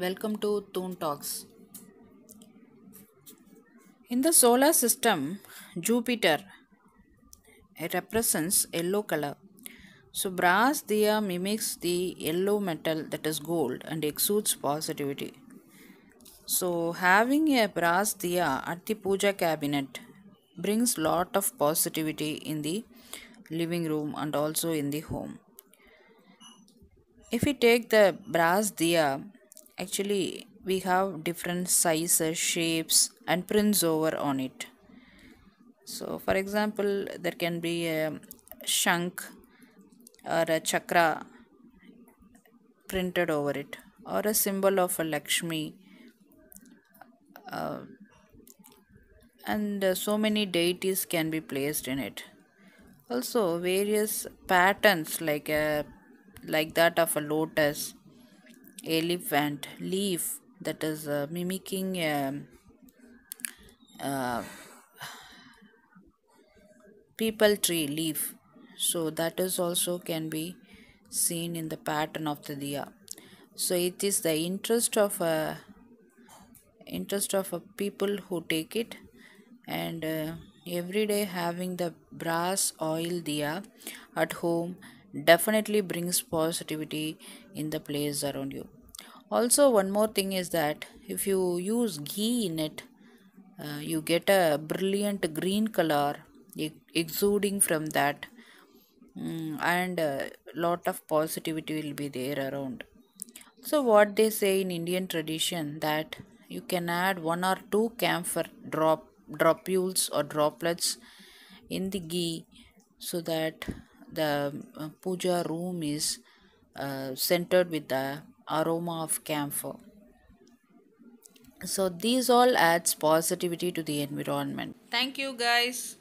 Welcome to Thoone Talks. In the solar system, Jupiter it represents yellow color. So brass diya mimics the yellow metal that is gold and exudes positivity. So having a brass diya at the puja cabinet brings lot of positivity in the living room and also in the home. If we take the brass diya, actually we have different sizes, shapes and prints over on it. So for example, there can be a shank or a chakra printed over it or a symbol of a Lakshmi uh, and uh, so many deities can be placed in it also various patterns like a like that of a lotus elephant leaf that is uh, mimicking a, uh, peepal tree leaf. So that is also can be seen in the pattern of the diya. So it is the interest of a interest of a people who take it and uh, every day having the brass oil diya at home definitely brings positivity in the place around you. Also one more thing is that if you use ghee in it uh, you get a brilliant green color exuding from that. Mm, and a lot of positivity will be there around. So what they say in indian tradition that you can add one or two camphor drop dropules or droplets in the ghee so that the uh, puja room is uh, centered with the aroma of camphor. So these all adds positivity to the environment. Thank you guys